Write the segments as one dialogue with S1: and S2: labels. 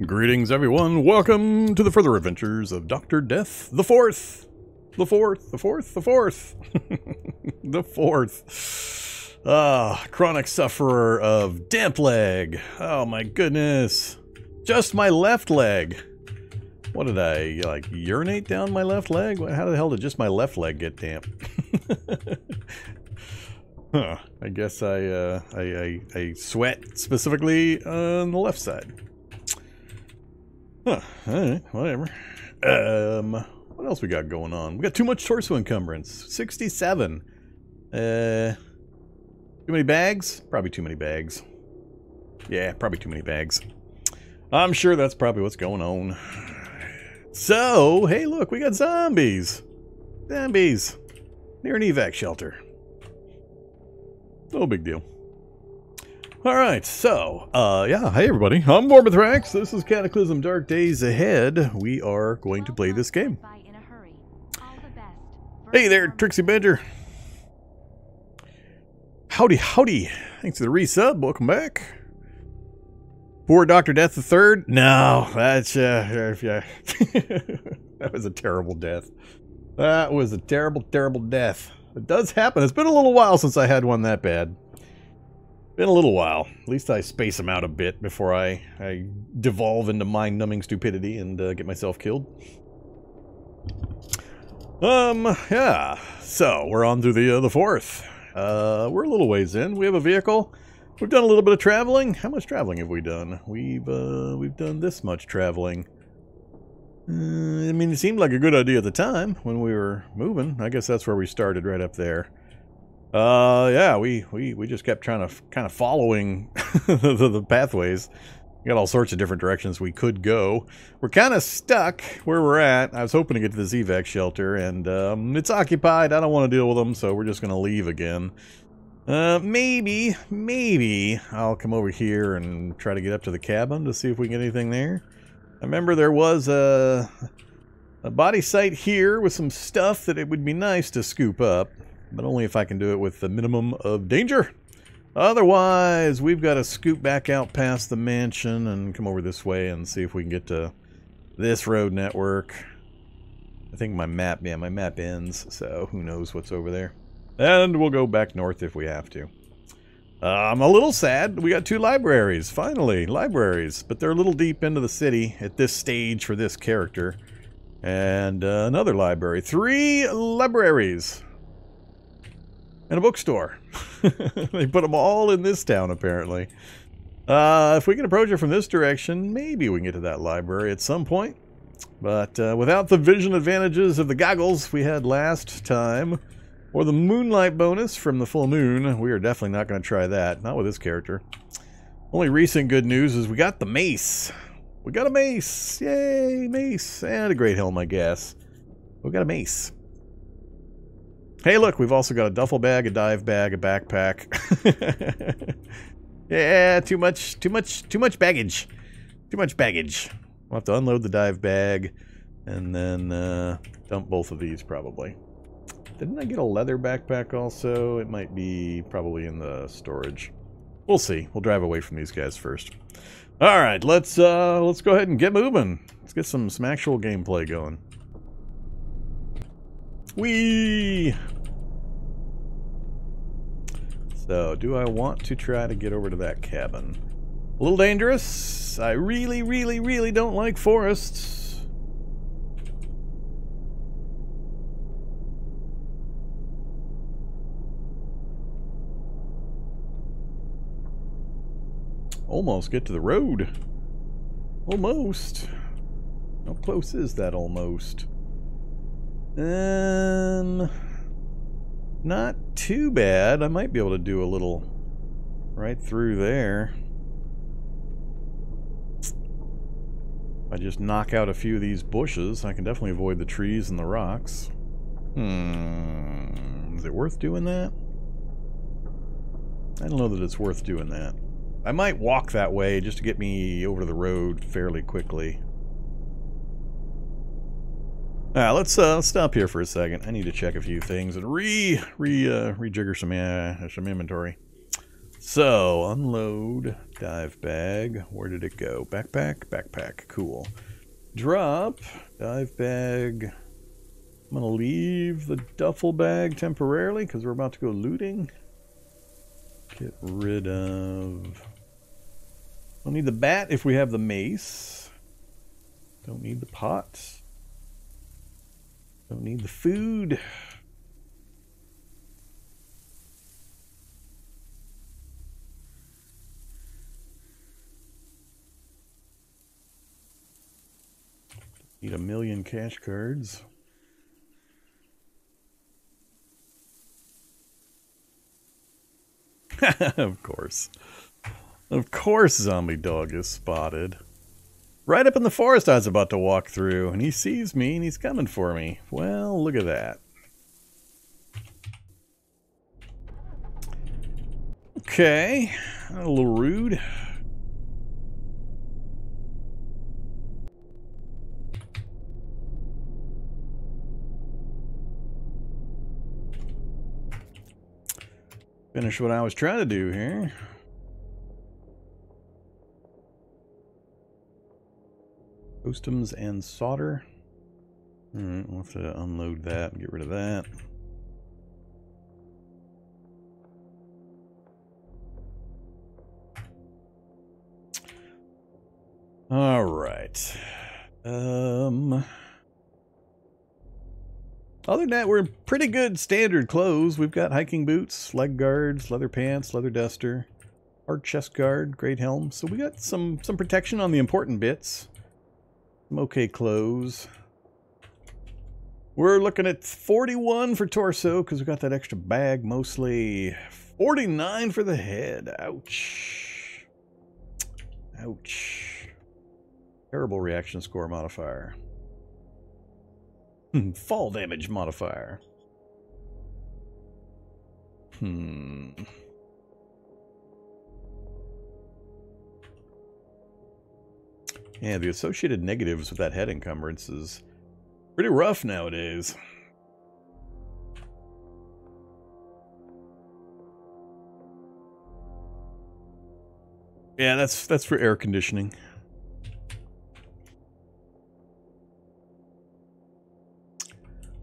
S1: Greetings, everyone. Welcome to the further adventures of Dr. Death the Fourth. The Fourth, the Fourth, the Fourth. the Fourth. Ah, chronic sufferer of damp leg. Oh my goodness. Just my left leg. What did I, like, urinate down my left leg? How the hell did just my left leg get damp? huh. I guess I, uh, I, I, I sweat specifically on the left side. Huh. Alright, whatever. Um, what else we got going on? We got too much torso encumbrance. 67. Uh, too many bags? Probably too many bags. Yeah, probably too many bags. I'm sure that's probably what's going on. So, hey look, we got zombies. Zombies. Near an evac shelter. No big deal. Alright, so, uh, yeah, hey everybody, I'm Vormithrax, this is Cataclysm Dark Days Ahead. We are going to play this game. Hey there, Trixie Badger. Howdy, howdy. Thanks for the resub, welcome back. Poor Dr. Death the Third? No, that's, uh, yeah. that was a terrible death. That was a terrible, terrible death. It does happen. It's been a little while since I had one that bad. Been a little while. At least I space them out a bit before I, I devolve into mind-numbing stupidity and uh, get myself killed. Um, yeah. So, we're on to the, uh, the fourth. Uh, we're a little ways in. We have a vehicle. We've done a little bit of traveling. How much traveling have we done? We've, uh, we've done this much traveling. Uh, I mean, it seemed like a good idea at the time when we were moving. I guess that's where we started, right up there. Uh, yeah, we, we, we just kept trying to kind of following the, the pathways. We got all sorts of different directions we could go. We're kind of stuck where we're at. I was hoping to get to the evac shelter, and um, it's occupied. I don't want to deal with them, so we're just going to leave again. Uh, maybe, maybe I'll come over here and try to get up to the cabin to see if we can get anything there. I remember there was a, a body site here with some stuff that it would be nice to scoop up but only if I can do it with the minimum of danger. Otherwise, we've got to scoot back out past the mansion and come over this way and see if we can get to this road network. I think my map, yeah, my map ends, so who knows what's over there. And we'll go back north if we have to. Uh, I'm a little sad. We got two libraries, finally, libraries. But they're a little deep into the city at this stage for this character. And uh, another library. Three libraries and a bookstore. they put them all in this town, apparently. Uh, if we can approach it from this direction, maybe we can get to that library at some point. But uh, without the vision advantages of the goggles we had last time, or the moonlight bonus from the full moon, we are definitely not going to try that. Not with this character. Only recent good news is we got the mace. We got a mace. Yay, mace. And a great helm, I guess. We got a mace. Hey, look, we've also got a duffel bag, a dive bag, a backpack. yeah, too much, too much, too much baggage. Too much baggage. We'll have to unload the dive bag and then uh, dump both of these probably. Didn't I get a leather backpack also? It might be probably in the storage. We'll see. We'll drive away from these guys first. All right, let's uh, let's go ahead and get moving. Let's get some some actual gameplay going. Whee! So, do I want to try to get over to that cabin? A little dangerous. I really, really, really don't like forests. Almost get to the road. Almost. How close is that almost? Um, not too bad. I might be able to do a little right through there. If I just knock out a few of these bushes, I can definitely avoid the trees and the rocks. Hmm, is it worth doing that? I don't know that it's worth doing that. I might walk that way just to get me over the road fairly quickly. Alright, let's uh, stop here for a second. I need to check a few things and re re uh, rejigger some uh, some inventory. So, unload, dive bag. Where did it go? Backpack? Backpack. Cool. Drop, dive bag. I'm to leave the duffel bag temporarily because we're about to go looting. Get rid of... Don't need the bat if we have the mace. Don't need the pots. Don't need the food. Need a million cash cards. of course. Of course Zombie Dog is spotted. Right up in the forest I was about to walk through, and he sees me and he's coming for me. Well, look at that. Okay, a little rude. Finish what I was trying to do here. Customs and solder. Alright, we'll have to unload that and get rid of that. Alright. Um... Other than that, we're in pretty good standard clothes. We've got hiking boots, leg guards, leather pants, leather duster, hard chest guard, great helm. So we got some, some protection on the important bits. Okay clothes. We're looking at 41 for torso because we got that extra bag mostly. 49 for the head. Ouch. Ouch. Terrible reaction score modifier. Fall damage modifier. Hmm. Yeah, the associated negatives with that head encumbrance is pretty rough nowadays. Yeah, that's that's for air conditioning.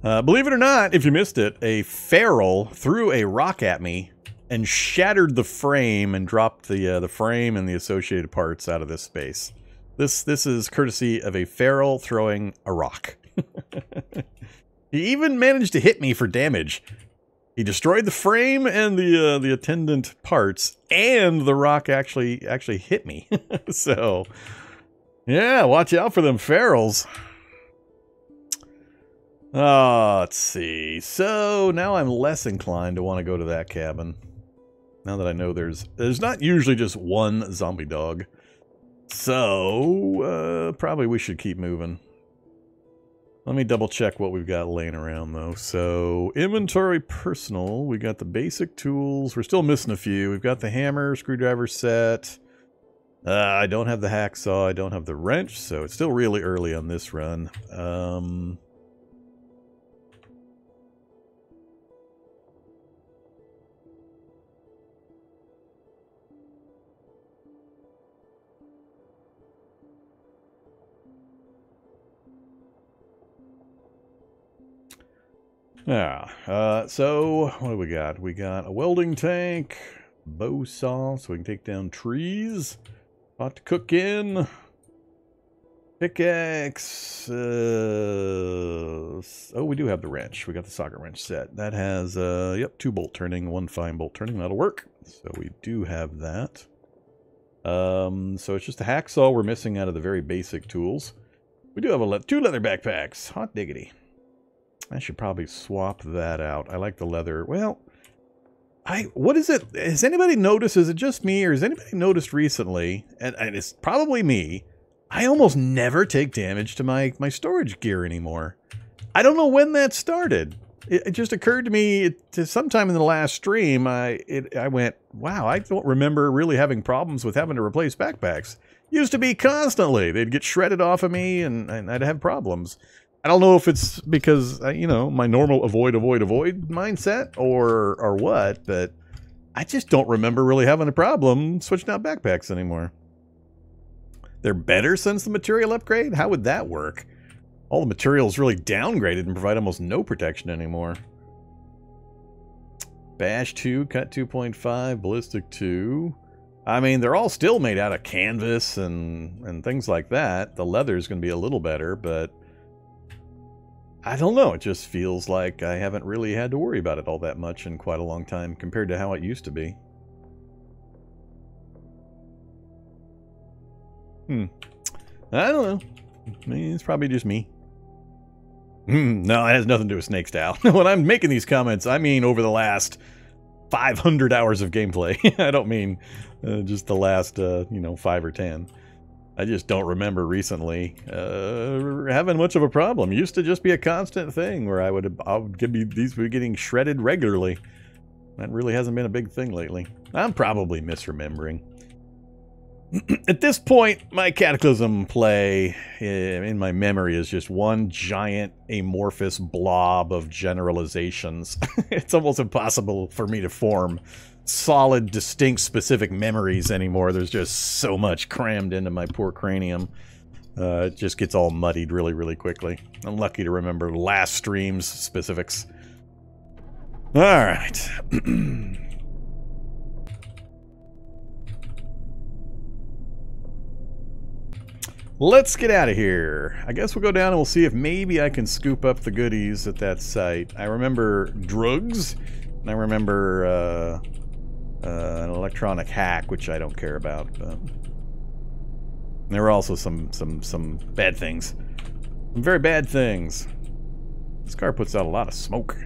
S1: Uh, believe it or not, if you missed it, a feral threw a rock at me and shattered the frame and dropped the uh, the frame and the associated parts out of this space. This this is courtesy of a feral throwing a rock. he even managed to hit me for damage. He destroyed the frame and the uh, the attendant parts, and the rock actually actually hit me. so, yeah, watch out for them ferals. Oh, let's see. So now I'm less inclined to want to go to that cabin. Now that I know there's there's not usually just one zombie dog. So, uh, probably we should keep moving. Let me double check what we've got laying around though. So, inventory personal, we got the basic tools. We're still missing a few. We've got the hammer, screwdriver set. Uh, I don't have the hacksaw. I don't have the wrench, so it's still really early on this run. Um, Yeah. Uh, so, what do we got? We got a welding tank, bow saw, so we can take down trees, pot to cook in, pickaxe. Uh, oh, we do have the wrench. We got the socket wrench set. That has, uh, yep, two bolt turning, one fine bolt turning. That'll work. So we do have that. Um, so it's just a hacksaw we're missing out of the very basic tools. We do have a le two leather backpacks. Hot diggity. I should probably swap that out. I like the leather. Well, I what is it? Has anybody noticed? Is it just me, or has anybody noticed recently? And, and it's probably me. I almost never take damage to my my storage gear anymore. I don't know when that started. It, it just occurred to me to sometime in the last stream. I it, I went, wow, I don't remember really having problems with having to replace backpacks. Used to be constantly. They'd get shredded off of me, and, and I'd have problems. I don't know if it's because uh, you know my normal avoid, avoid, avoid mindset or or what, but I just don't remember really having a problem switching out backpacks anymore. They're better since the material upgrade? How would that work? All the materials really downgraded and provide almost no protection anymore. Bash 2, Cut 2.5, Ballistic 2. I mean, they're all still made out of canvas and, and things like that. The leather's going to be a little better, but I don't know. It just feels like I haven't really had to worry about it all that much in quite a long time compared to how it used to be. Hmm. I don't know. I mean, it's probably just me. Hmm, no, it has nothing to do with Snake Style. when I'm making these comments, I mean over the last 500 hours of gameplay. I don't mean uh, just the last, uh, you know, 5 or 10. I just don't remember recently uh, having much of a problem. Used to just be a constant thing where I would, I would be, these were getting shredded regularly. That really hasn't been a big thing lately. I'm probably misremembering. At this point, my Cataclysm play eh, in my memory is just one giant amorphous blob of generalizations. it's almost impossible for me to form solid, distinct, specific memories anymore. There's just so much crammed into my poor cranium. Uh, it just gets all muddied really, really quickly. I'm lucky to remember last stream's specifics. All right. Let's get out of here. I guess we'll go down and we'll see if maybe I can scoop up the goodies at that site. I remember drugs, and I remember uh, uh, an electronic hack, which I don't care about. But there were also some some some bad things, some very bad things. This car puts out a lot of smoke.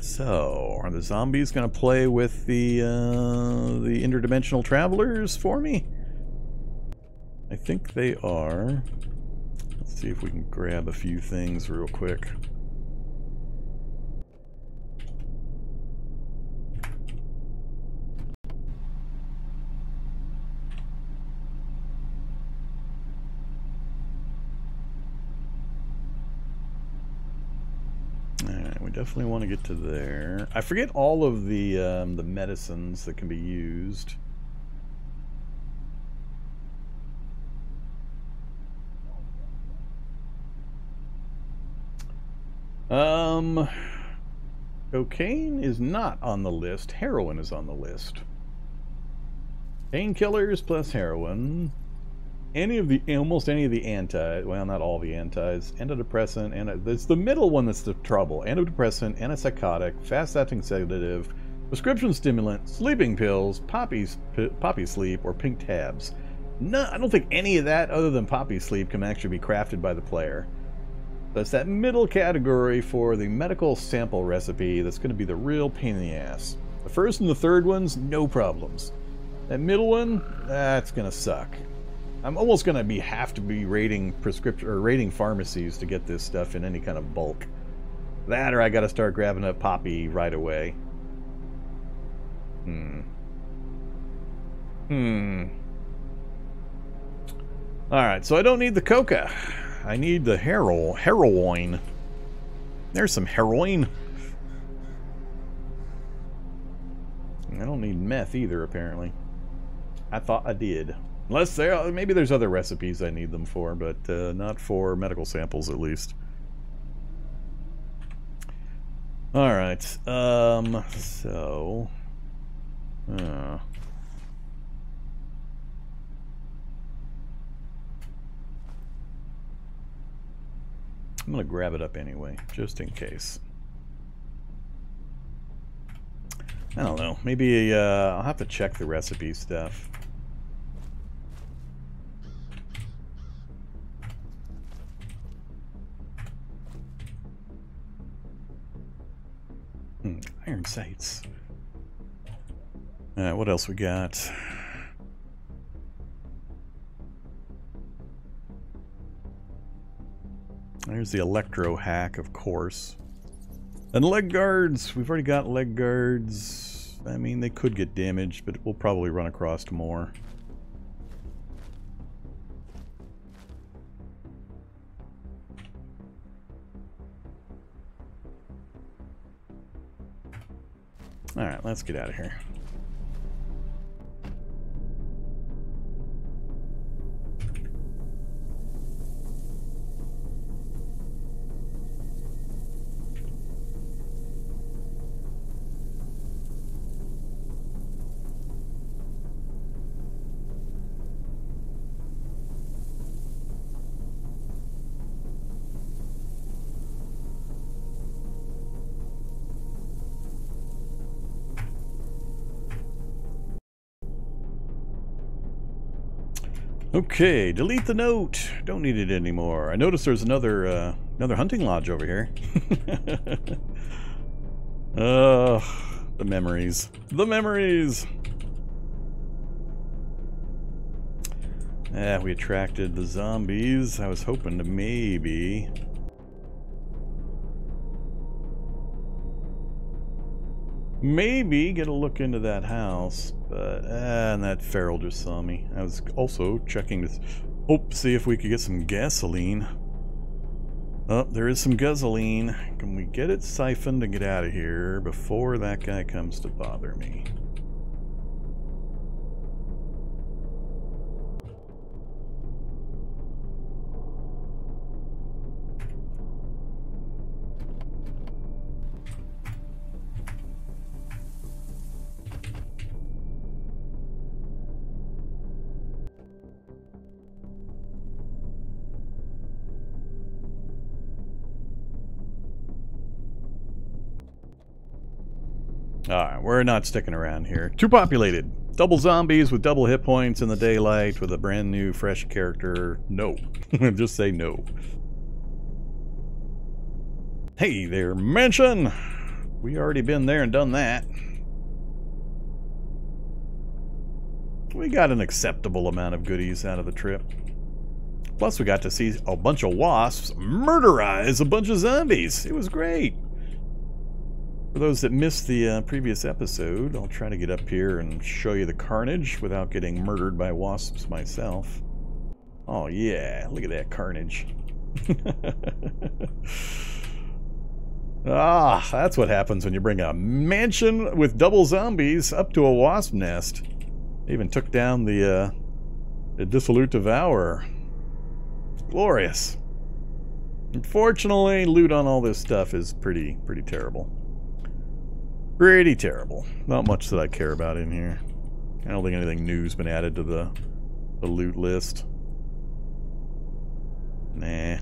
S1: So, are the zombies going to play with the uh, the interdimensional travelers for me? I think they are. Let's see if we can grab a few things real quick. Alright, we definitely want to get to there. I forget all of the um, the medicines that can be used. Um, cocaine is not on the list. Heroin is on the list. Painkillers plus heroin. Any of the, almost any of the anti, well, not all the antis, antidepressant, and it's the middle one that's the trouble. Antidepressant, antipsychotic, fast-acting sedative, prescription stimulant, sleeping pills, poppy, poppy sleep, or pink tabs. No, I don't think any of that, other than poppy sleep, can actually be crafted by the player. That's that middle category for the medical sample recipe that's going to be the real pain in the ass. The first and the third ones, no problems. That middle one, that's going to suck. I'm almost to be have to be rating prescription or rating pharmacies to get this stuff in any kind of bulk. That or I got to start grabbing up Poppy right away. Hmm. Hmm. Alright, so I don't need the coca. I need the hero heroin. There's some heroin. I don't need meth either, apparently. I thought I did. Unless there, maybe there's other recipes I need them for, but uh, not for medical samples at least. All right. Um. So. Uh, I'm to grab it up anyway, just in case. I don't know. Maybe uh, I'll have to check the recipe stuff. Iron sights. Uh, what else we got? There's the electro hack, of course. And leg guards. We've already got leg guards. I mean, they could get damaged, but we'll probably run across more. Alright, let's get out of here. Okay, delete the note. Don't need it anymore. I noticed there's another uh, another hunting lodge over here. Ugh, the memories. The memories. Yeah, we attracted the zombies. I was hoping to maybe maybe get a look into that house, but uh, and that feral just saw me. I was also checking to hope see if we could get some gasoline. Oh, there is some gasoline. Can we get it siphoned and get out of here before that guy comes to bother me? We're not sticking around here. Too populated. Double zombies with double hit points in the daylight with a brand new fresh character. No. Just say no. Hey there, mansion! We already been there and done that. We got an acceptable amount of goodies out of the trip. Plus we got to see a bunch of wasps murderize a bunch of zombies. It was great. For those that missed the uh, previous episode, I'll try to get up here and show you the carnage without getting murdered by wasps myself. Oh yeah, look at that carnage. ah, that's what happens when you bring a mansion with double zombies up to a wasp nest. They even took down the, uh, the Dissolute Devourer. glorious. Unfortunately, loot on all this stuff is pretty, pretty terrible. Pretty terrible. Not much that I care about in here. I don't think anything new's been added to the, the loot list. Nah.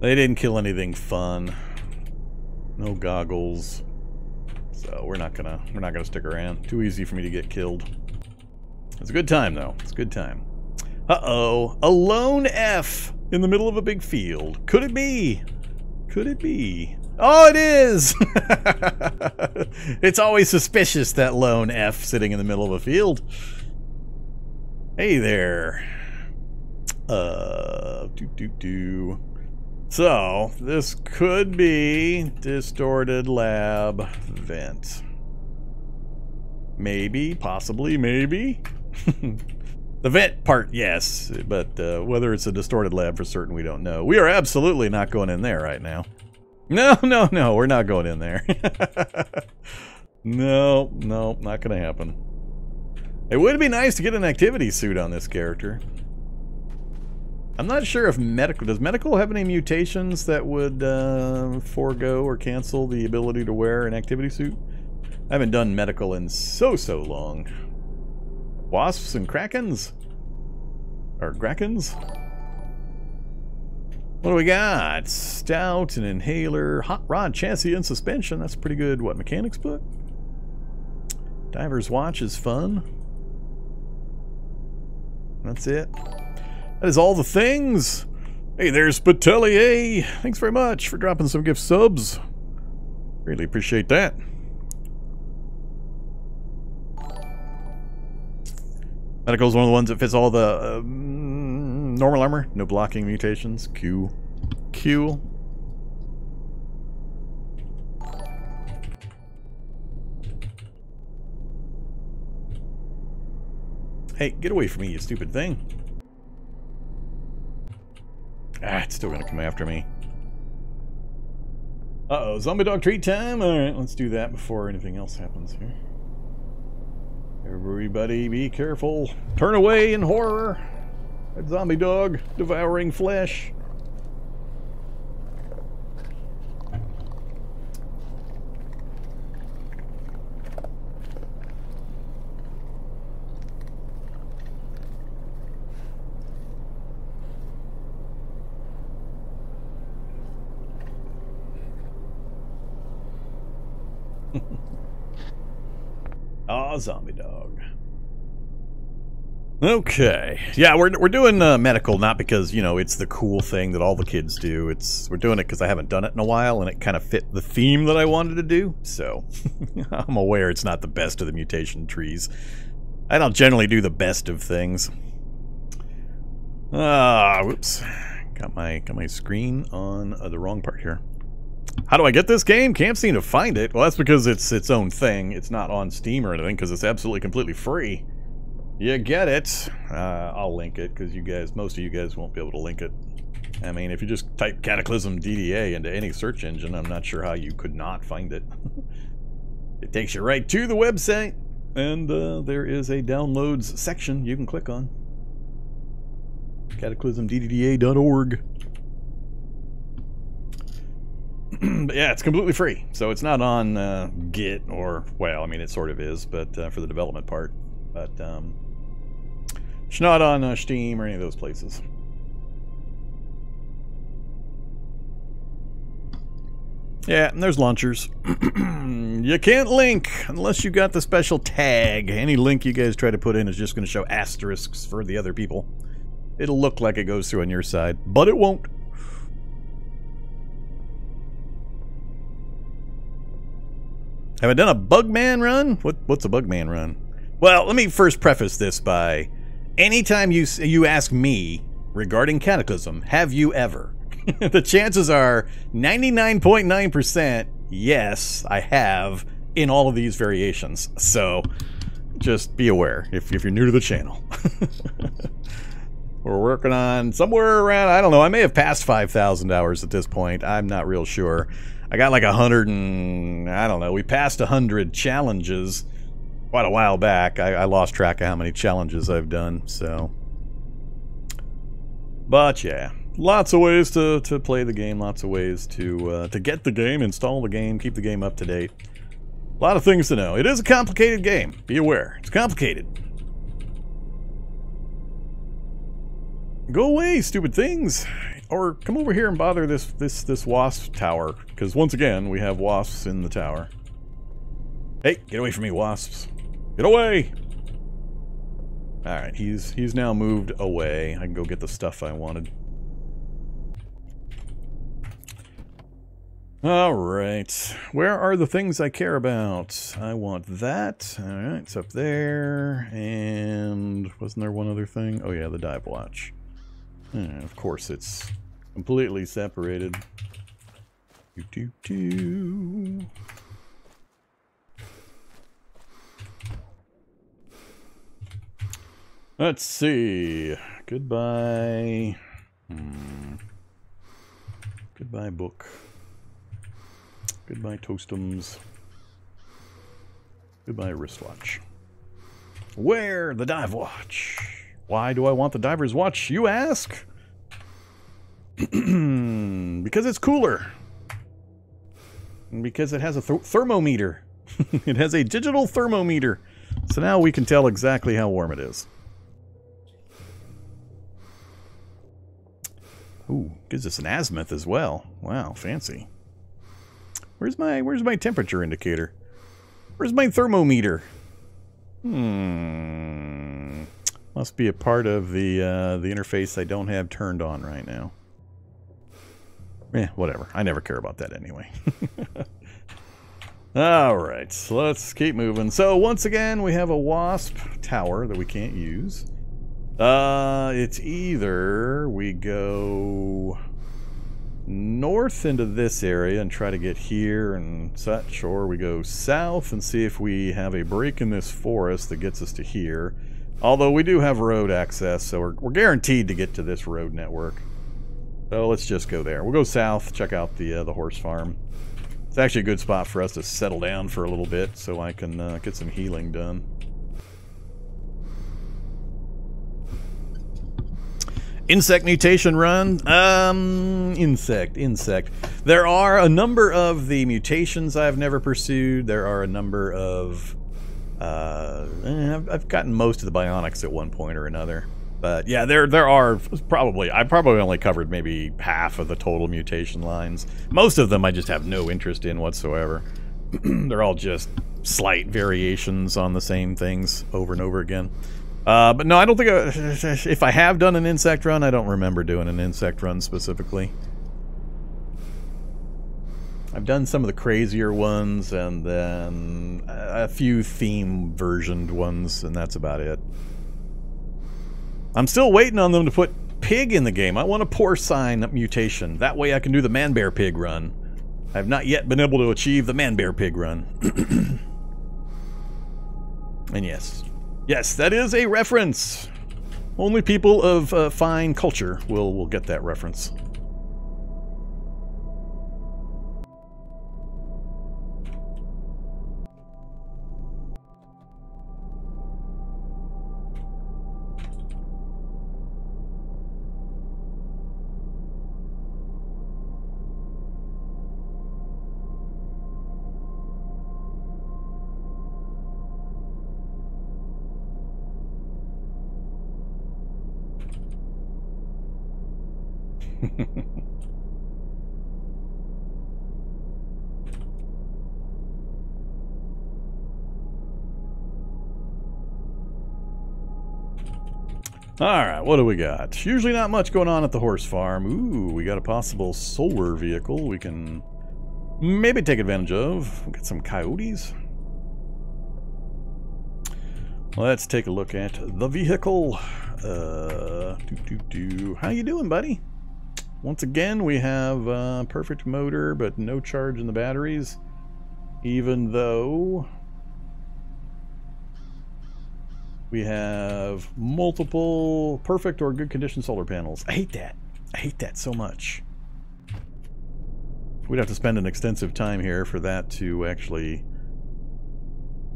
S1: They didn't kill anything fun. No goggles. So we're not gonna we're not gonna stick around. Too easy for me to get killed. It's a good time though. It's a good time. Uh-oh. A lone F in the middle of a big field. Could it be? Could it be? Oh, it is! it's always suspicious, that lone F sitting in the middle of a field. Hey there. Uh, do do do. So, this could be distorted lab vent. Maybe, possibly, maybe. The vent part, yes, but uh, whether it's a distorted lab for certain, we don't know. We are absolutely not going in there right now. No, no, no, we're not going in there. no, no, not going to happen. It would be nice to get an activity suit on this character. I'm not sure if medical... Does medical have any mutations that would uh, forego or cancel the ability to wear an activity suit? I haven't done medical in so, so long. Wasps and krakens? Or krakens? What do we got? Stout, an inhaler, hot rod chassis and suspension. That's pretty good. What, mechanics book? Diver's watch is fun. That's it. That is all the things. Hey, there's Batelier. Thanks very much for dropping some gift subs. Really appreciate that. Medical is one of the ones that fits all the um, normal armor. No blocking mutations. Q. Q. Hey, get away from me, you stupid thing. Ah, it's still gonna come after me. Uh-oh, zombie dog treat time? Alright, let's do that before anything else happens here. Everybody be careful. Turn away in horror. That zombie dog devouring flesh. Ah, zombie dog. Okay. Yeah, we're, we're doing uh, medical not because, you know, it's the cool thing that all the kids do. It's We're doing it because I haven't done it in a while, and it kind of fit the theme that I wanted to do. So, I'm aware it's not the best of the mutation trees. I don't generally do the best of things. Ah, whoops. Got my, got my screen on uh, the wrong part here. How do I get this game? Can't seem to find it. Well, that's because it's its own thing. It's not on Steam or anything because it's absolutely completely free. You get it. Uh, I'll link it because you guys, most of you guys won't be able to link it. I mean, if you just type Cataclysm DDA into any search engine, I'm not sure how you could not find it. it takes you right to the website, and uh, there is a downloads section you can click on. CataclysmDDA.org. but yeah, it's completely free. So it's not on uh, Git or, well, I mean, it sort of is, but uh, for the development part. But um, it's not on uh, Steam or any of those places. Yeah, and there's launchers. you can't link unless you got the special tag. Any link you guys try to put in is just going to show asterisks for the other people. It'll look like it goes through on your side, but it won't. Have I done a Bugman run? What, what's a Bugman run? Well, let me first preface this by anytime you you ask me regarding Cataclysm, have you ever? the chances are 99.9% yes, I have in all of these variations. So just be aware if, if you're new to the channel. We're working on somewhere around, I don't know, I may have passed 5,000 hours at this point. I'm not real sure. I got like a hundred and I don't know. We passed a hundred challenges quite a while back. I, I, lost track of how many challenges I've done. So, but yeah, lots of ways to to play the game. Lots of ways to uh, to get the game, install the game, keep the game up to date. A lot of things to know. It is a complicated game. Be aware, it's complicated. Go away, stupid things or come over here and bother this this this wasp tower because once again we have wasps in the tower. Hey get away from me wasps. Get away! All right he's he's now moved away. I can go get the stuff i wanted. All right where are the things i care about? I want that. All right it's up there. And wasn't there one other thing? Oh yeah the dive watch and of course, it's completely separated. Let's see. Goodbye. Hmm. Goodbye, book. Goodbye, Toastums. Goodbye, wristwatch. Where the dive watch? Why do I want the diver's watch, you ask? because it's cooler. And because it has a th thermometer. it has a digital thermometer. So now we can tell exactly how warm it is. Ooh, gives us an azimuth as well. Wow, fancy. Where's my where's my temperature indicator? Where's my thermometer? Hmm. Must be a part of the uh, the interface I don't have turned on right now. Eh, whatever. I never care about that anyway. Alright, so let's keep moving. So once again, we have a wasp tower that we can't use. Uh, it's either we go north into this area and try to get here and such, or we go south and see if we have a break in this forest that gets us to here. Although we do have road access, so we're, we're guaranteed to get to this road network. So let's just go there. We'll go south, check out the uh, the horse farm. It's actually a good spot for us to settle down for a little bit so I can uh, get some healing done. Insect mutation run. Um, insect, insect. There are a number of the mutations I've never pursued. There are a number of. Uh, I've, I've gotten most of the bionics at one point or another. But yeah, there there are probably I probably only covered maybe half of the total mutation lines. Most of them I just have no interest in whatsoever. They're all just slight variations on the same things over and over again. Uh, but no, I don't think I, if I have done an insect run, I don't remember doing an insect run specifically. I've done some of the crazier ones and then a few theme versioned ones, and that's about it. I'm still waiting on them to put pig in the game. I want a porcine mutation. That way I can do the man bear pig run. I have not yet been able to achieve the man bear pig run. and yes, Yes, that is a reference. Only people of uh, fine culture will, will get that reference. Alright, what do we got? Usually not much going on at the horse farm. Ooh, we got a possible solar vehicle we can maybe take advantage of. we got some coyotes. Let's take a look at the vehicle. Uh, doo -doo -doo. How you doing, buddy? Once again, we have a perfect motor, but no charge in the batteries. Even though we have multiple perfect or good condition solar panels. I hate that. I hate that so much. We'd have to spend an extensive time here for that to actually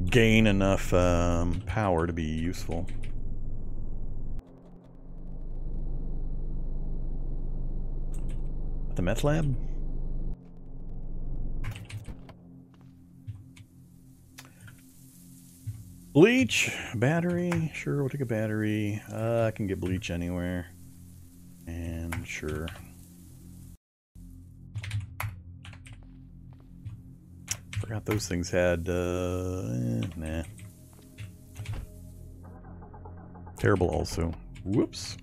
S1: gain enough um, power to be useful. The meth lab? Bleach, battery, sure, we'll take a battery. Uh, I can get bleach anywhere. And sure. Forgot those things had, uh, eh, nah. Terrible also. Whoops.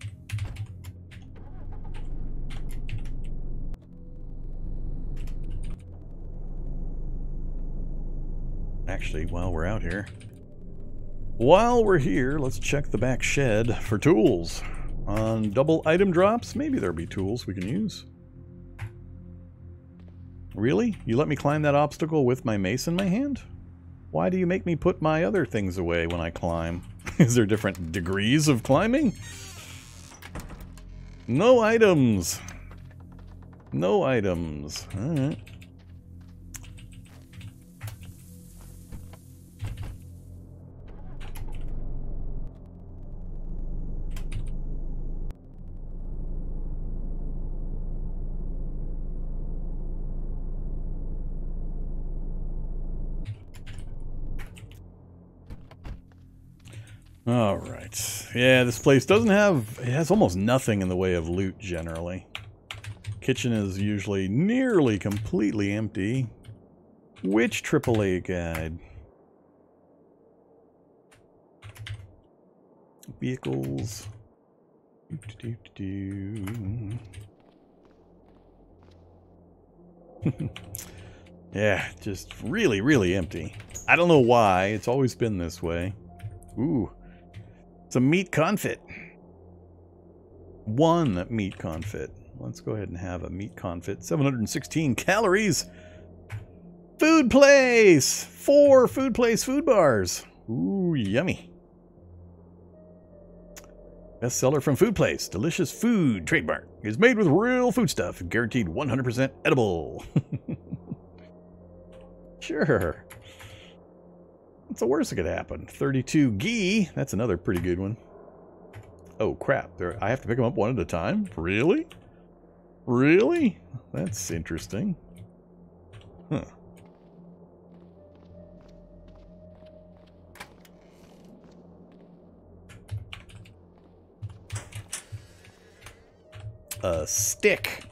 S1: Actually, while we're out here. While we're here, let's check the back shed for tools. On double item drops, maybe there'll be tools we can use. Really? You let me climb that obstacle with my mace in my hand? Why do you make me put my other things away when I climb? Is there different degrees of climbing? No items. No items. Alright. All right. Yeah, this place doesn't have... It has almost nothing in the way of loot, generally. Kitchen is usually nearly completely empty. Which AAA guide? Vehicles. Yeah, just really, really empty. I don't know why. It's always been this way. Ooh. Some meat confit. One meat confit. Let's go ahead and have a meat confit. 716 calories. Food place. Four food place food bars. Ooh, yummy. Bestseller from Food Place. Delicious food trademark. Is made with real food stuff. Guaranteed 100% edible. Sure. What's the worst that could happen? 32 gi. That's another pretty good one. Oh, crap. There, I have to pick them up one at a time? Really? Really? That's interesting. Huh. A stick.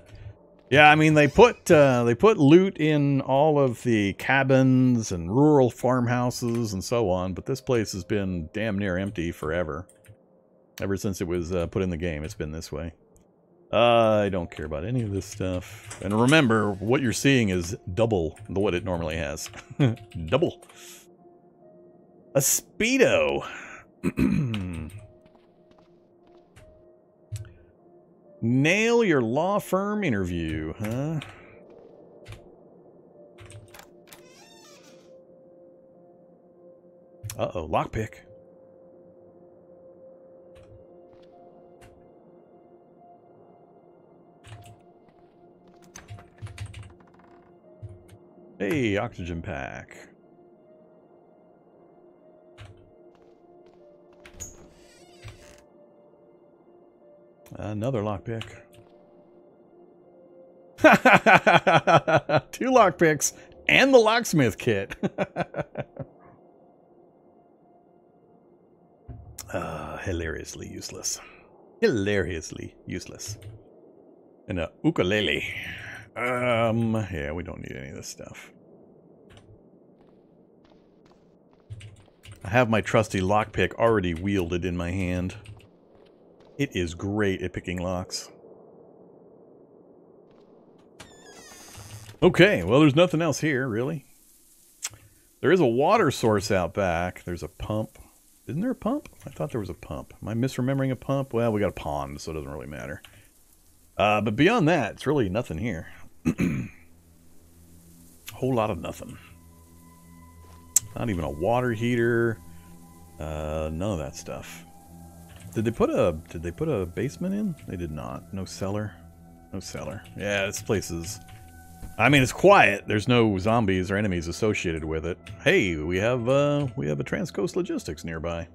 S1: Yeah, I mean they put uh, they put loot in all of the cabins and rural farmhouses and so on, but this place has been damn near empty forever. Ever since it was uh, put in the game, it's been this way. Uh, I don't care about any of this stuff. And remember, what you're seeing is double the what it normally has. double. A Speedo. Nail your law firm interview, huh? Uh-oh, lockpick. Hey, oxygen pack. Another lockpick. Two lockpicks and the locksmith kit. uh, hilariously useless. Hilariously useless. And a ukulele. Um, yeah, we don't need any of this stuff. I have my trusty lockpick already wielded in my hand. It is great at picking locks. Okay, well there's nothing else here, really. There is a water source out back. There's a pump. Isn't there a pump? I thought there was a pump. Am I misremembering a pump? Well, we got a pond, so it doesn't really matter. Uh, but beyond that, it's really nothing here. A whole lot of nothing. Not even a water heater. Uh, none of that stuff. Did they put a did they put a basement in? They did not. No cellar. No cellar. Yeah, this place is I mean it's quiet. There's no zombies or enemies associated with it. Hey, we have uh we have a Transcoast Logistics nearby.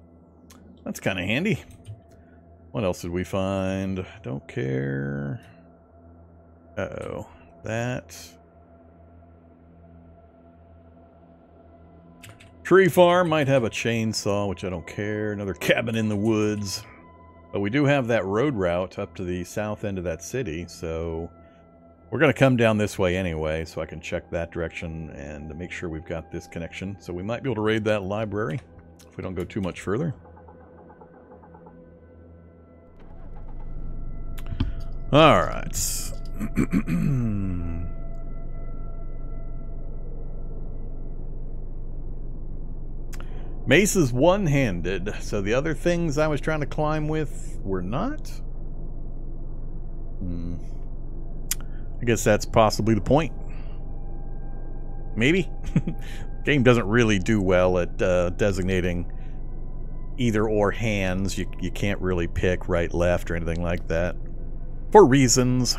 S1: That's kind of handy. What else did we find? Don't care. Uh-oh. That Tree farm might have a chainsaw, which I don't care. Another cabin in the woods. But we do have that road route up to the south end of that city, so we're going to come down this way anyway, so I can check that direction and make sure we've got this connection. So we might be able to raid that library if we don't go too much further. All right. Mace is one-handed, so the other things I was trying to climb with were not? Hmm. I guess that's possibly the point. Maybe. Game doesn't really do well at uh, designating either or hands. You, you can't really pick right, left, or anything like that. For reasons.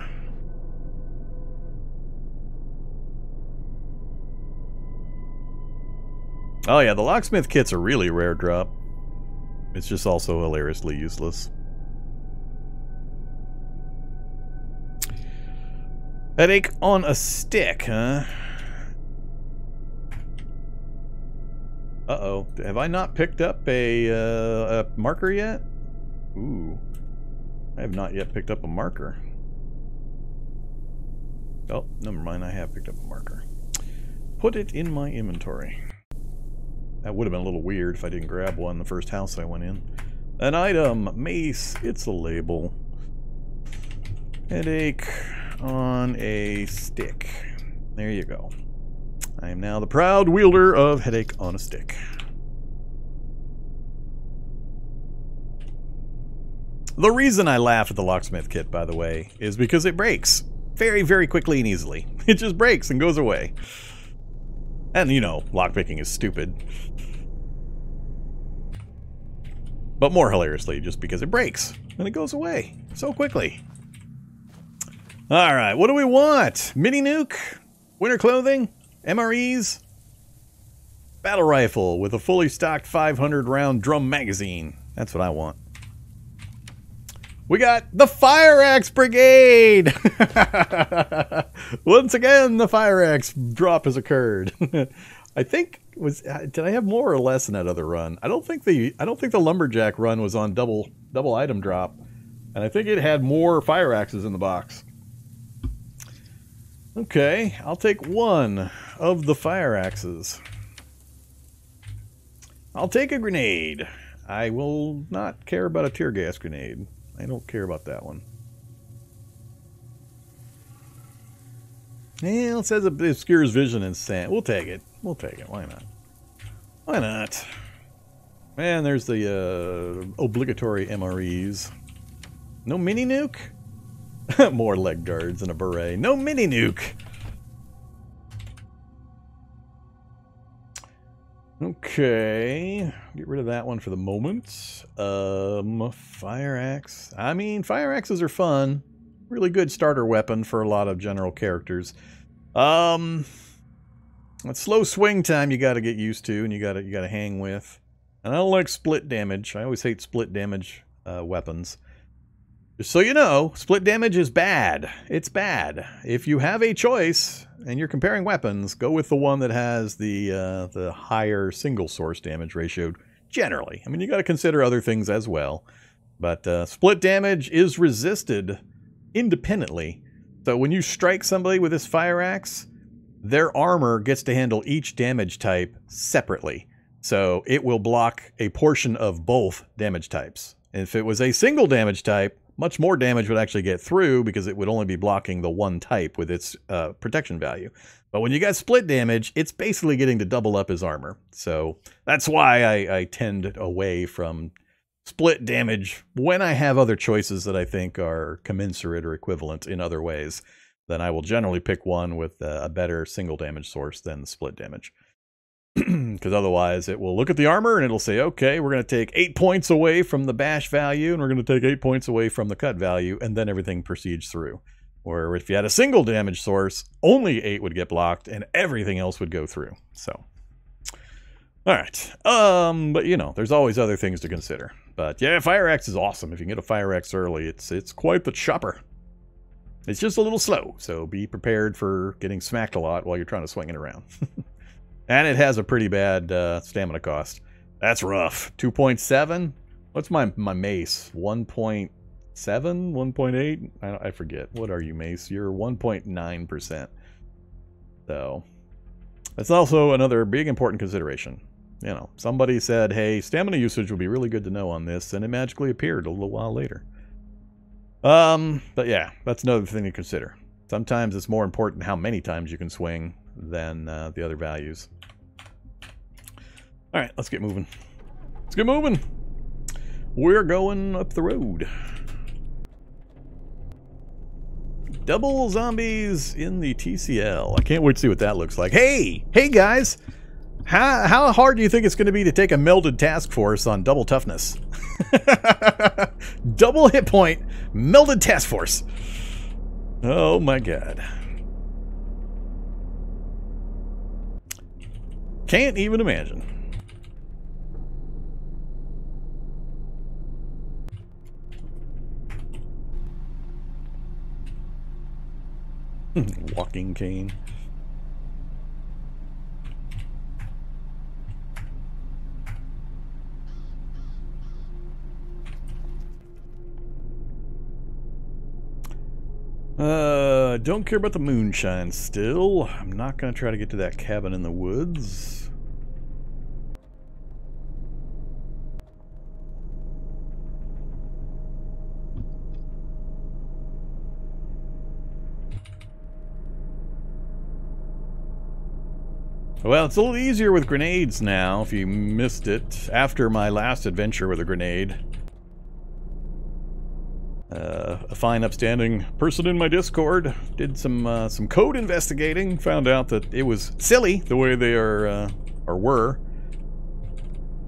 S1: Oh yeah, the locksmith kit's a really rare drop. It's just also hilariously useless. Headache on a stick, huh? Uh-oh. Have I not picked up a, uh, a marker yet? Ooh. I have not yet picked up a marker. Oh, never mind. I have picked up a marker. Put it in my inventory. That would have been a little weird if I didn't grab one the first house I went in. An item, mace, it's a label. Headache on a stick. There you go. I am now the proud wielder of headache on a stick. The reason I laugh at the locksmith kit, by the way, is because it breaks very, very quickly and easily. It just breaks and goes away. And, you know, lockpicking is stupid. But more hilariously, just because it breaks and it goes away so quickly. All right, what do we want? Mini nuke? Winter clothing? MREs? Battle rifle with a fully stocked 500 round drum magazine. That's what I want. We got the Fire Axe Brigade! Once again, the Fire Axe drop has occurred. I think was uh, did I have more or less in that other run? I don't think the I don't think the lumberjack run was on double double item drop, and I think it had more fire axes in the box. Okay, I'll take one of the fire axes. I'll take a grenade. I will not care about a tear gas grenade. I don't care about that one. Yeah, it says it obscures vision and sand. We'll take it. We'll take it. Why not? Why not? Man, there's the uh, obligatory MREs. No mini nuke? More leg guards and a beret. No mini nuke! Okay, get rid of that one for the moment. Um, fire axe. I mean, fire axes are fun. Really good starter weapon for a lot of general characters. Um, that slow swing time you got to get used to, and you got to you got to hang with. And I don't like split damage. I always hate split damage uh, weapons. Just so you know, split damage is bad. It's bad. If you have a choice and you're comparing weapons, go with the one that has the uh, the higher single source damage ratio. Generally, I mean, you got to consider other things as well. But uh, split damage is resisted independently. So when you strike somebody with this fire axe, their armor gets to handle each damage type separately. So it will block a portion of both damage types. If it was a single damage type, much more damage would actually get through because it would only be blocking the one type with its uh, protection value. But when you got split damage, it's basically getting to double up his armor. So that's why I, I tend away from split damage when I have other choices that I think are commensurate or equivalent in other ways then I will generally pick one with a better single damage source than the split damage. Because otherwise, it will look at the armor and it'll say, okay, we're going to take eight points away from the bash value, and we're going to take eight points away from the cut value, and then everything proceeds through. Or if you had a single damage source, only eight would get blocked, and everything else would go through. So, all right. Um, but you know, there's always other things to consider. But yeah, Fire Axe is awesome. If you get a Fire Axe early, it's it's quite the chopper. It's just a little slow, so be prepared for getting smacked a lot while you're trying to swing it around. and it has a pretty bad uh, stamina cost. That's rough. 2.7? What's my, my mace? 1.7? 1.8? I, I forget. What are you, mace? You're 1.9%. So, that's also another big important consideration. You know, somebody said, hey, stamina usage would be really good to know on this, and it magically appeared a little while later. Um, but yeah, that's another thing to consider. Sometimes it's more important how many times you can swing than uh, the other values. All right, let's get moving. Let's get moving. We're going up the road. Double zombies in the TCL. I can't wait to see what that looks like. Hey, hey guys. How, how hard do you think it's going to be to take a melded task force on double toughness? double hit point, melded task force. Oh my god. Can't even imagine. Walking cane. Uh, don't care about the moonshine still. I'm not going to try to get to that cabin in the woods. Well, it's a little easier with grenades now, if you missed it, after my last adventure with a grenade. Uh, a fine, upstanding person in my Discord did some uh, some code investigating. Found out that it was silly the way they are uh, or were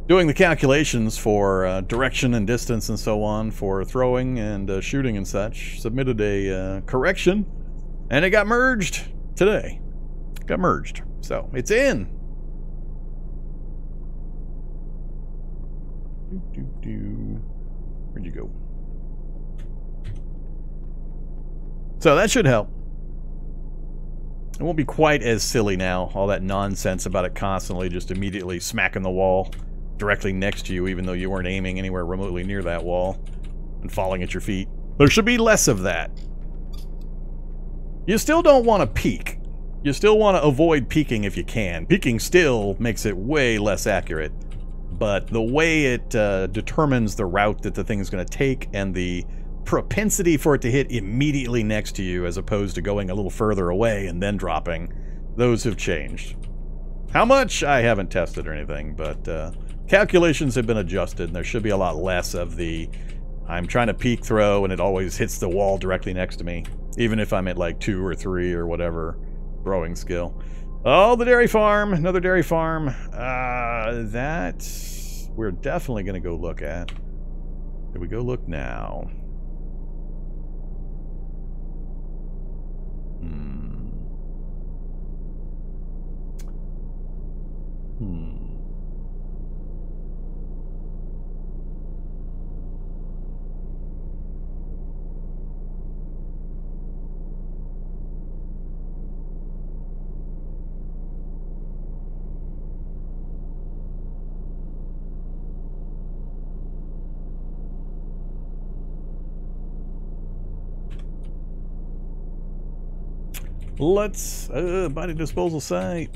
S1: doing the calculations for uh, direction and distance and so on for throwing and uh, shooting and such. Submitted a uh, correction, and it got merged today. Got merged, so it's in. Do, do, do. Where'd you go? So that should help. It won't be quite as silly now, all that nonsense about it constantly just immediately smacking the wall directly next to you even though you weren't aiming anywhere remotely near that wall and falling at your feet. There should be less of that. You still don't want to peek. You still want to avoid peeking if you can. Peeking still makes it way less accurate. But the way it uh, determines the route that the thing is going to take and the propensity for it to hit immediately next to you as opposed to going a little further away and then dropping, those have changed. How much? I haven't tested or anything, but uh, calculations have been adjusted and there should be a lot less of the I'm trying to peek throw and it always hits the wall directly next to me, even if I'm at like two or three or whatever throwing skill. Oh, the dairy farm, another dairy farm. Uh, that we're definitely going to go look at. Here we go look now. Hmm. Hmm. Let's, uh, body disposal site.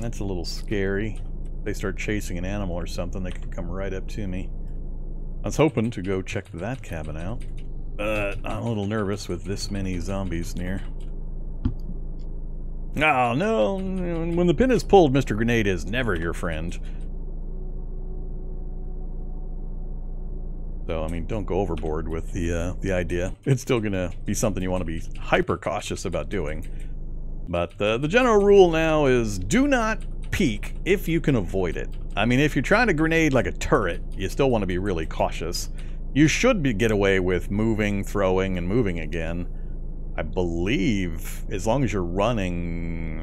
S1: That's a little scary. They start chasing an animal or something, they could come right up to me. I was hoping to go check that cabin out, but I'm a little nervous with this many zombies near. Oh, no, when the pin is pulled, Mr. Grenade is never your friend. So, I mean, don't go overboard with the, uh, the idea. It's still going to be something you want to be hyper cautious about doing. But uh, the general rule now is do not peek if you can avoid it. I mean, if you're trying to grenade like a turret, you still want to be really cautious. You should be, get away with moving, throwing, and moving again. I believe, as long as you're running...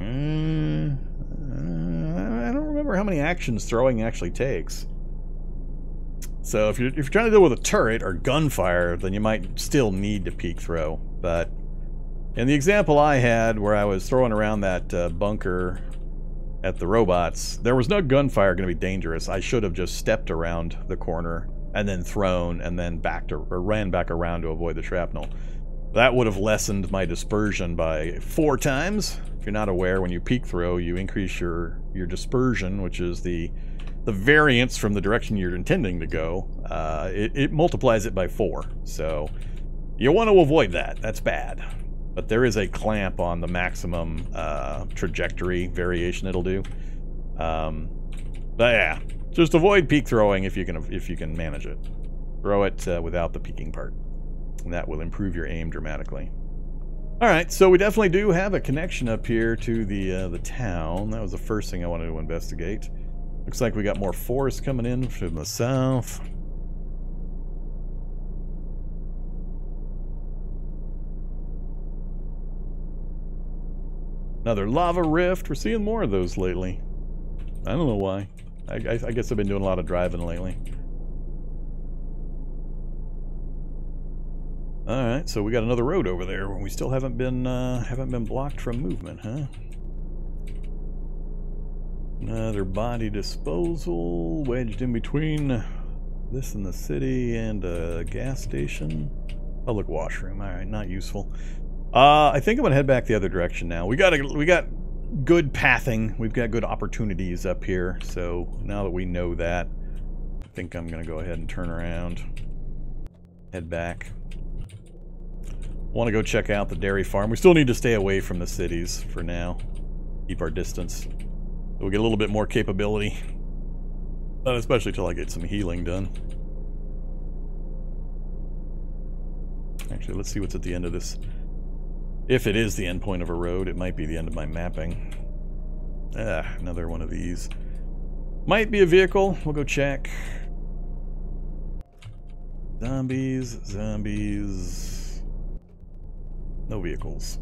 S1: Uh, I don't remember how many actions throwing actually takes. So if you're, if you're trying to deal with a turret or gunfire, then you might still need to peek throw. But in the example I had where I was throwing around that uh, bunker at the robots, there was no gunfire going to be dangerous. I should have just stepped around the corner and then thrown and then backed or, or ran back around to avoid the shrapnel. That would have lessened my dispersion by four times. If you're not aware, when you peek throw, you increase your, your dispersion, which is the the variance from the direction you're intending to go, uh, it, it, multiplies it by four. So you want to avoid that. That's bad. But there is a clamp on the maximum uh, trajectory variation it'll do. Um, but yeah, just avoid peek throwing if you can if you can manage it. Throw it uh, without the peeking part. And that will improve your aim dramatically. All right, so we definitely do have a connection up here to the uh, the town. That was the first thing I wanted to investigate. Looks like we got more forest coming in from the south. Another lava rift. We're seeing more of those lately. I don't know why. I, I, I guess I've been doing a lot of driving lately. Alright, so we got another road over there. We still haven't been uh, haven't been blocked from movement, huh? Another body disposal wedged in between this and the city and a gas station. Public washroom. All right, not useful. Uh, I think I'm gonna head back the other direction now. We got a, we got good pathing. We've got good opportunities up here. So now that we know that, I think I'm gonna go ahead and turn around, head back. Want to go check out the dairy farm. We still need to stay away from the cities for now. Keep our distance. We'll get a little bit more capability. Not especially till I get some healing done. Actually, let's see what's at the end of this. If it is the end point of a road, it might be the end of my mapping. Ah, another one of these. Might be a vehicle. We'll go check. Zombies, zombies. No vehicles.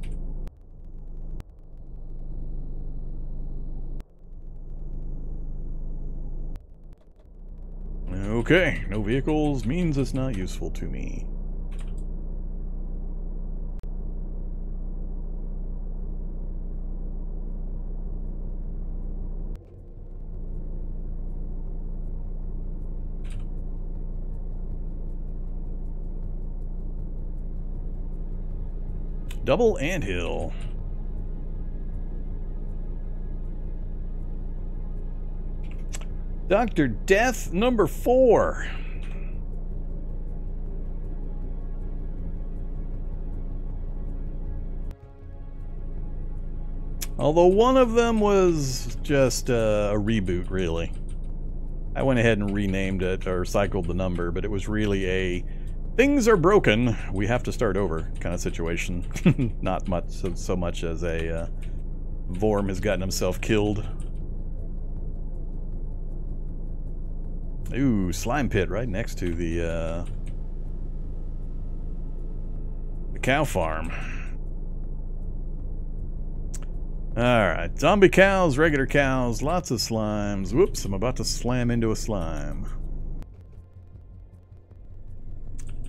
S1: Okay, no vehicles means it's not useful to me. Double anthill. Dr. Death number four. Although one of them was just a reboot, really. I went ahead and renamed it or cycled the number, but it was really a things are broken, we have to start over kind of situation. Not much so, so, much as a uh, Vorm has gotten himself killed Ooh, slime pit right next to the, uh, the cow farm. Alright, zombie cows, regular cows, lots of slimes. Whoops, I'm about to slam into a slime.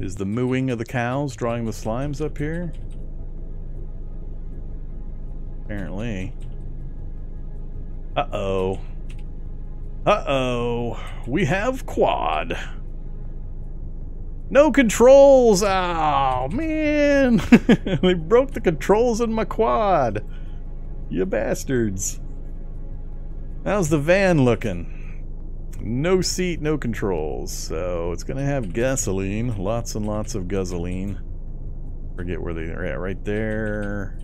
S1: Is the mooing of the cows drawing the slimes up here? Apparently. Uh-oh. Uh-oh. We have quad. No controls! Oh, man! they broke the controls in my quad. You bastards. How's the van looking? No seat, no controls. So it's going to have gasoline. Lots and lots of gasoline. Forget where they are at. Right there.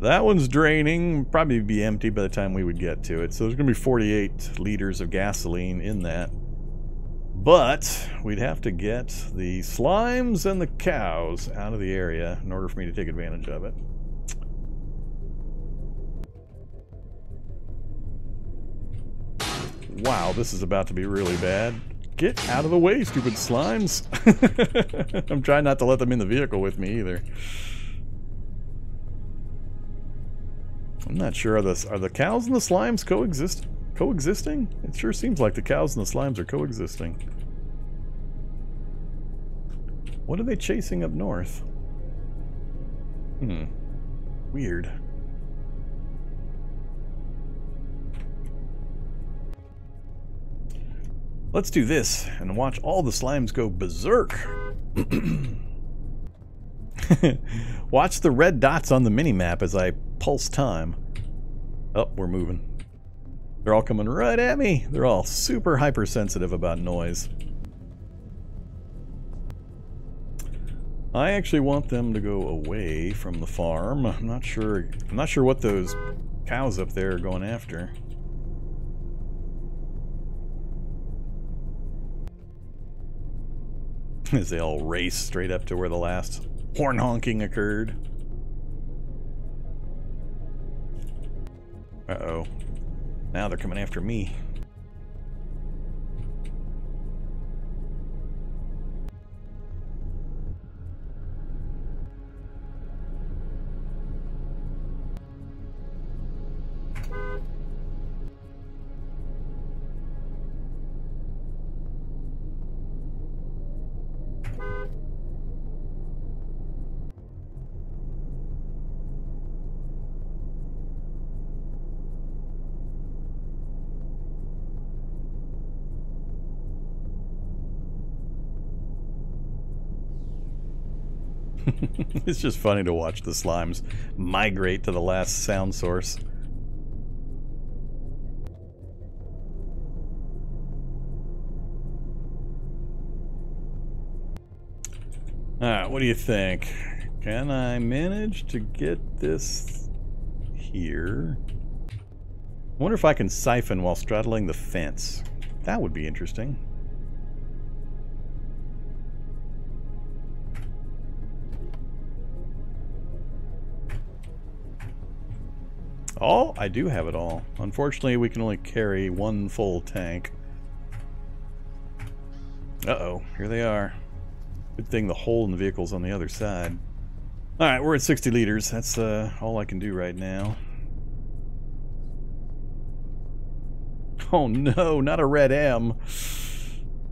S1: That one's draining, probably be empty by the time we would get to it. So there's going to be 48 liters of gasoline in that. But we'd have to get the slimes and the cows out of the area in order for me to take advantage of it. Wow, this is about to be really bad. Get out of the way, stupid slimes. I'm trying not to let them in the vehicle with me either. I'm not sure. Are the, are the cows and the slimes coexist coexisting? It sure seems like the cows and the slimes are coexisting. What are they chasing up north? Hmm. Weird. Let's do this and watch all the slimes go berserk. watch the red dots on the mini-map as I pulse time. Oh, we're moving. They're all coming right at me. They're all super hypersensitive about noise. I actually want them to go away from the farm. I'm not sure I'm not sure what those cows up there are going after. As they all race straight up to where the last horn honking occurred. Uh-oh. Now they're coming after me. it's just funny to watch the slimes migrate to the last sound source. Alright, what do you think? Can I manage to get this here? I wonder if I can siphon while straddling the fence. That would be interesting. Oh, I do have it all. Unfortunately, we can only carry one full tank. Uh-oh, here they are. Good thing the hole in the vehicle's on the other side. Alright, we're at 60 liters. That's uh, all I can do right now. Oh no, not a red M.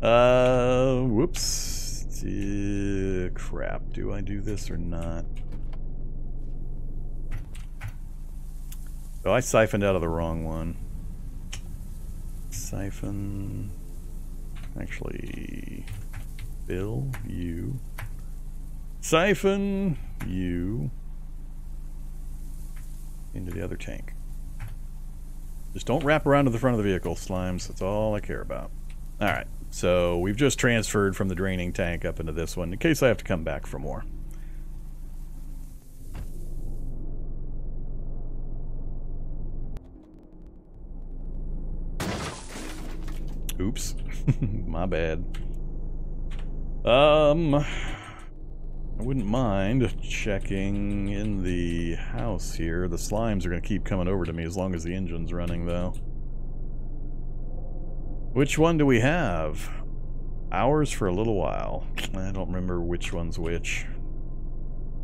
S1: Uh, whoops. Uh, crap. Do I do this or not? Oh, I siphoned out of the wrong one. Siphon. Actually, Bill, you. Siphon, you. Into the other tank. Just don't wrap around to the front of the vehicle, slimes. That's all I care about. Alright, so we've just transferred from the draining tank up into this one in case I have to come back for more. Oops. My bad. Um, I wouldn't mind checking in the house here. The slimes are going to keep coming over to me as long as the engine's running, though. Which one do we have? Ours for a little while. I don't remember which one's which.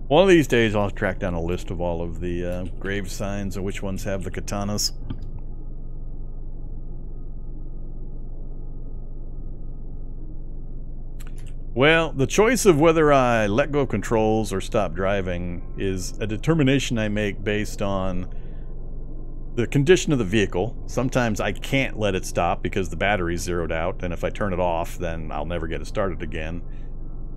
S1: One of these days I'll track down a list of all of the uh, grave signs and which ones have the katanas. Well, the choice of whether I let go of controls or stop driving is a determination I make based on the condition of the vehicle. Sometimes I can't let it stop because the battery's zeroed out, and if I turn it off, then I'll never get it started again.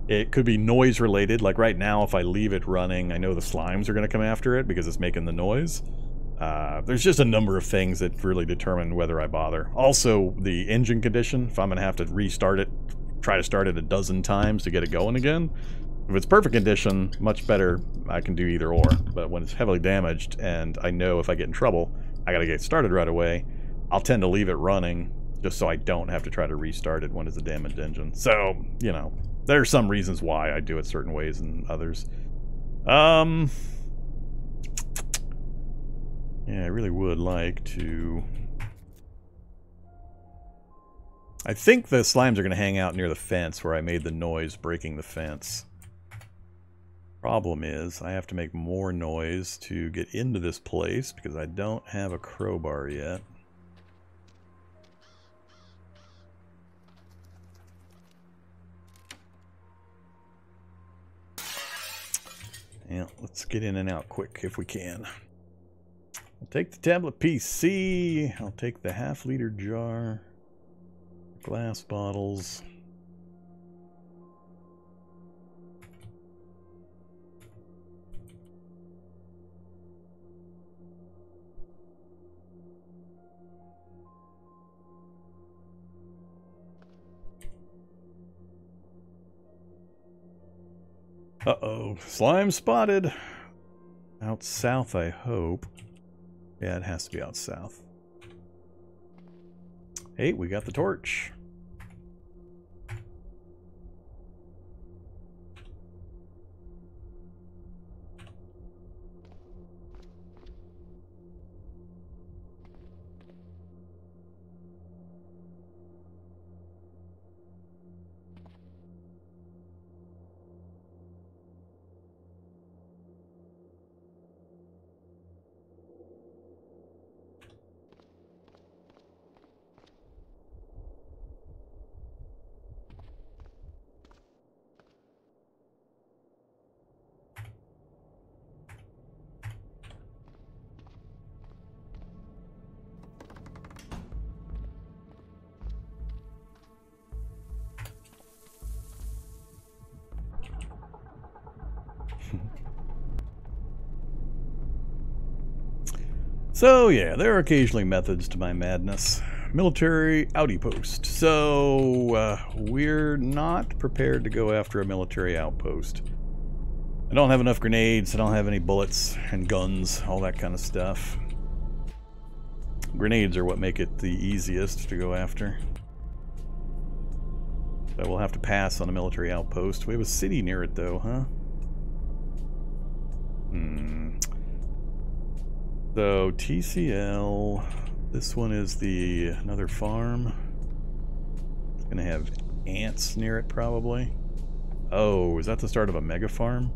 S1: It could be noise related, like right now, if I leave it running, I know the slimes are going to come after it because it's making the noise. Uh, there's just a number of things that really determine whether I bother. Also, the engine condition, if I'm going to have to restart it try to start it a dozen times to get it going again. If it's perfect condition, much better, I can do either or. But when it's heavily damaged and I know if I get in trouble, I gotta get started right away, I'll tend to leave it running just so I don't have to try to restart it when it's a damaged engine. So, you know, there are some reasons why I do it certain ways and others. Um, yeah, I really would like to I think the slimes are going to hang out near the fence where I made the noise breaking the fence. Problem is, I have to make more noise to get into this place because I don't have a crowbar yet. Yeah, let's get in and out quick if we can. I'll take the tablet PC. I'll take the half liter jar. Glass bottles. Uh-oh. Slime spotted. Out south, I hope. Yeah, it has to be out south. Hey, we got the torch. So yeah, there are occasionally methods to my madness. Military outpost. So uh, we're not prepared to go after a military outpost. I don't have enough grenades, I don't have any bullets and guns, all that kind of stuff. Grenades are what make it the easiest to go after. So we'll have to pass on a military outpost. We have a city near it though, huh? Hmm. So TCL, this one is the another farm. It's gonna have ants near it probably. Oh, is that the start of a mega farm?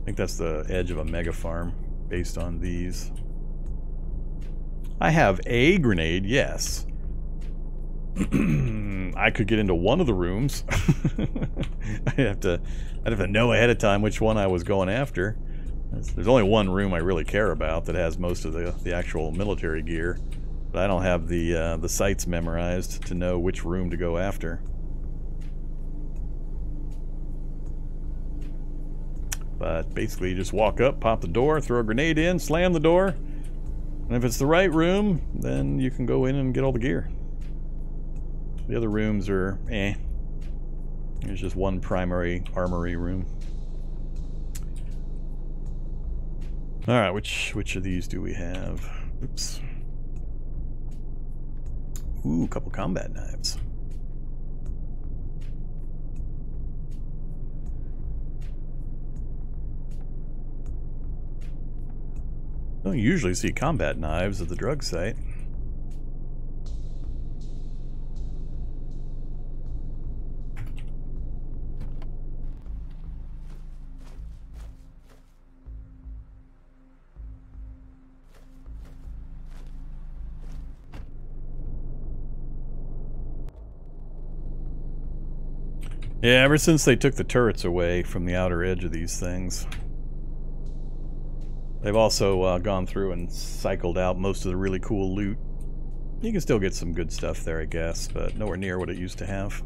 S1: I think that's the edge of a mega farm based on these. I have a grenade, yes. I could get into one of the rooms. I'd have to, I'd have to know ahead of time which one I was going after. There's only one room I really care about that has most of the the actual military gear, but I don't have the uh, the sites memorized to know which room to go after. But basically, you just walk up, pop the door, throw a grenade in, slam the door, and if it's the right room, then you can go in and get all the gear. The other rooms are eh. There's just one primary armory room. Alright, which which of these do we have? Oops. Ooh, a couple combat knives. Don't usually see combat knives at the drug site. Yeah, ever since they took the turrets away from the outer edge of these things. They've also uh, gone through and cycled out most of the really cool loot. You can still get some good stuff there, I guess, but nowhere near what it used to have.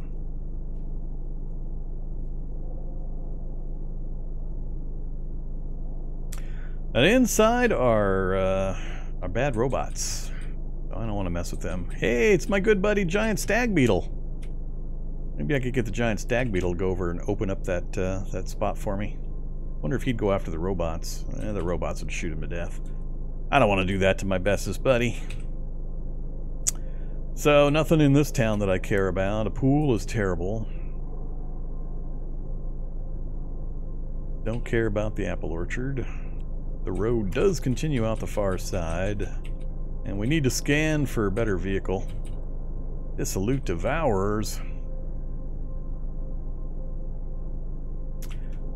S1: And inside are, uh, are bad robots. I don't want to mess with them. Hey, it's my good buddy Giant Stag Beetle. Maybe I could get the giant stag beetle to go over and open up that uh, that spot for me. Wonder if he'd go after the robots. Eh, the robots would shoot him to death. I don't want to do that to my bestest buddy. So, nothing in this town that I care about. A pool is terrible. Don't care about the apple orchard. The road does continue out the far side. And we need to scan for a better vehicle. Dissoluted Devourers.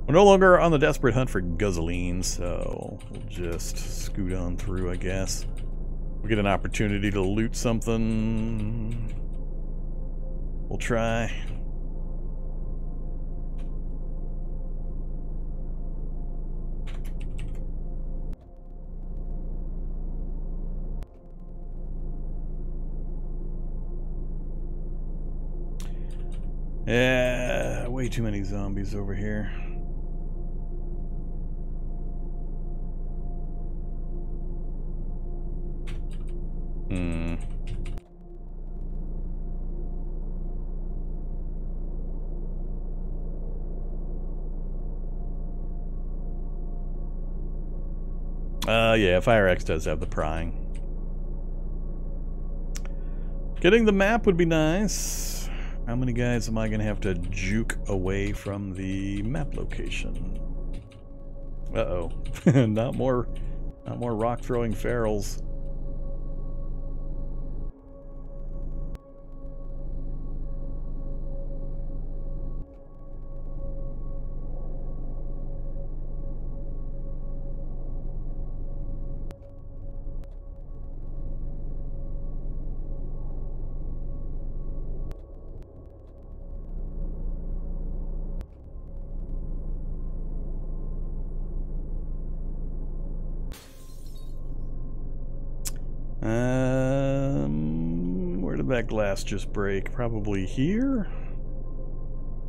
S1: We're no longer on the desperate hunt for guzzling, so we'll just scoot on through, I guess. We get an opportunity to loot something. We'll try. Yeah, way too many zombies over here. Hmm. Uh, yeah, fire axe does have the prying. Getting the map would be nice. How many guys am I going to have to juke away from the map location? Uh-oh. not more, not more rock-throwing ferals. Just break? Probably here?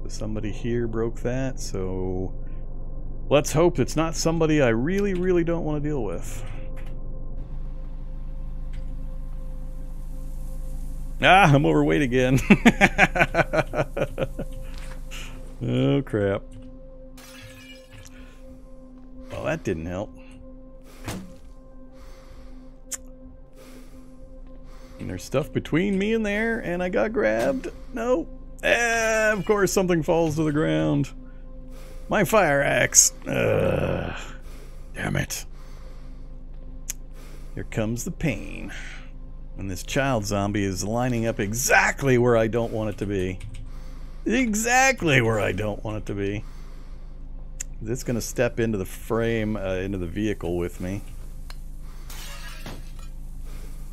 S1: Somebody here broke that, so... Let's hope it's not somebody I really, really don't want to deal with. Ah, I'm overweight again. oh, crap. Well, that didn't help. And there's stuff between me and there, and I got grabbed. No. Eh, of course something falls to the ground. My fire axe. Ugh. Damn it. Here comes the pain. When this child zombie is lining up exactly where I don't want it to be. Exactly where I don't want it to be. It's going to step into the frame, uh, into the vehicle with me.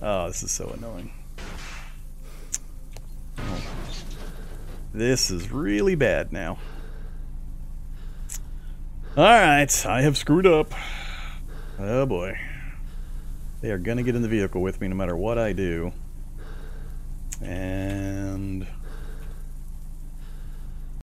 S1: Oh, this is so annoying. This is really bad now. Alright, I have screwed up. Oh boy. They are going to get in the vehicle with me no matter what I do. And